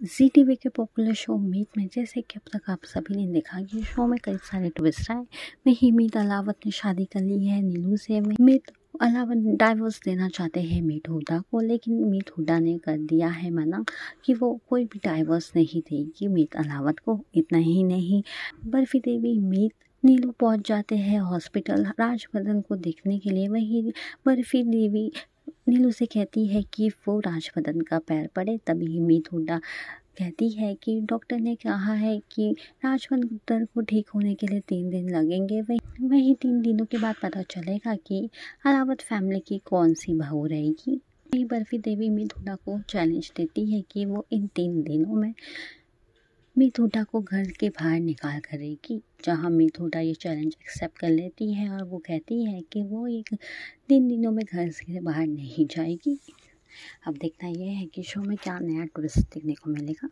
G T V के popular show Meet में, जैसे कि अब तक आप सभी ने देखा कि शो में कई सारे ट्विस्ट आए। वहीं मीत अलावत ने शादी कर ली है नीलू से। मीत अलावत डाइवोर्स देना चाहते हैं मीत हुडा को, लेकिन मीत हुडा ने कर दिया है मना कि वो कोई भी डाइवोर्स नहीं देगी। मीत अलावत को इतना ही नहीं, बर्फ़ी देवी, मीत नीलू पहुँच जाते हैं हॉस्पिटल राजवर्धन को देखने के लिए वहीं बर्फ़ी देवी नीलू उसे कहती है कि वो राजवदन का पैर पड़े, तभी मीत हुड्डा कहती है कि डॉक्टर ने कहा है कि राजवंदर को ठीक होने के लिए तीन दिन लगेंगे। वही वही तीन दिनों के बाद पता चलेगा कि अलावत फैमिली की कौन सी बहू रहेगी। वही बर्फ़ी देवी हुड्डा को चैलेंज देती है कि वो इन तीन दिनों में मिथुडा को घर के बाहर निकाल करेगी जहाँ मिथुडा ये चैलेंज एक्सेप्ट कर लेती है और वो कहती है कि वो एक दिन दिनों में घर से बाहर नहीं जाएगी। अब देखना यह है कि शो में क्या नया ट्विस्ट देखने को मिलेगा।